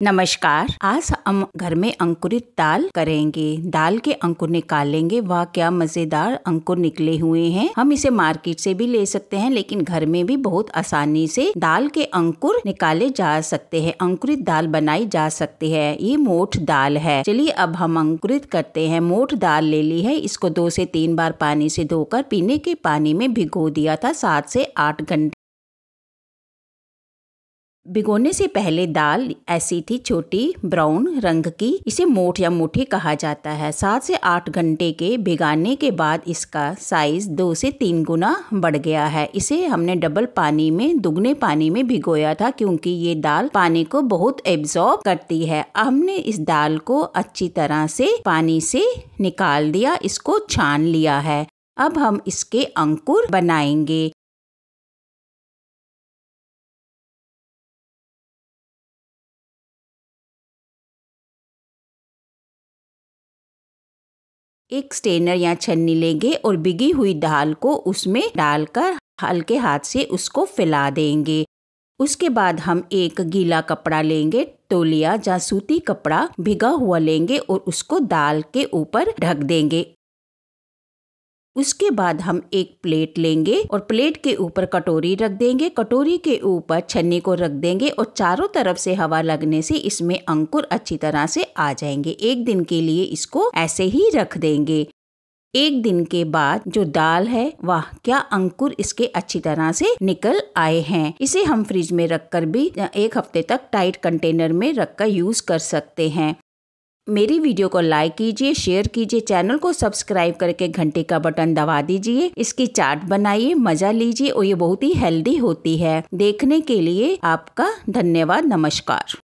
नमस्कार, आज हम घर में अंकुरित दाल करेंगे। दाल के अंकुर निकालेंगे वह, क्या मज़ेदार अंकुर निकले हुए हैं। हम इसे मार्केट से भी ले सकते हैं, लेकिन घर में भी बहुत आसानी से दाल के अंकुर निकाले जा सकते हैं, अंकुरित दाल बनाई जा सकती है। ये मोठ दाल है। चलिए, अब हम अंकुरित करते हैं। मोठ दाल ले ली है। इसको दो से तीन बार पानी से धोकर पीने के पानी में भिगो दिया था, सात से आठ घंटे। भिगोने से पहले दाल ऐसी थी छोटी, ब्राउन रंग की, इसे मोठ या मुठी कहा जाता है। सात से आठ घंटे के भिगाने के बाद इसका साइज़ दो से तीन गुना बढ़ गया है। इसे हमने डबल पानी में, दुगने पानी में भिगोया था क्योंकि ये दाल पानी को बहुत एब्जॉर्ब करती है। हमने इस दाल को अच्छी तरह से पानी से निकाल दिया, इसको छान लिया है। अब हम इसके अंकुर बनाएँगे। एक स्टेनर या छन्नी लेंगे और बिगी हुई दाल को उसमें डालकर हल्के हाथ से उसको फैला देंगे। उसके बाद हम एक गीला कपड़ा लेंगे, तोलिया या सूती कपड़ा भिगा हुआ लेंगे और उसको दाल के ऊपर ढक देंगे। उसके बाद हम एक प्लेट लेंगे और प्लेट के ऊपर कटोरी रख देंगे। कटोरी के ऊपर छन्नी को रख देंगे और चारों तरफ़ से हवा लगने से इसमें अंकुर अच्छी तरह से आ जाएँगे। एक दिन के लिए इसको ऐसे ही रख देंगे। एक दिन के बाद जो दाल है, वाह, क्या अंकुर इसके अच्छी तरह से निकल आए हैं। इसे हम फ्रिज में रखकर भी एक हफ़्ते तक टाइट कंटेनर में रखकर यूज़ कर सकते हैं। मेरी वीडियो को लाइक कीजिए, शेयर कीजिए, चैनल को सब्सक्राइब करके घंटे का बटन दबा दीजिए, इसकी चाट बनाइए, मज़ा लीजिए और ये बहुत ही हेल्दी होती है। देखने के लिए आपका धन्यवाद, नमस्कार।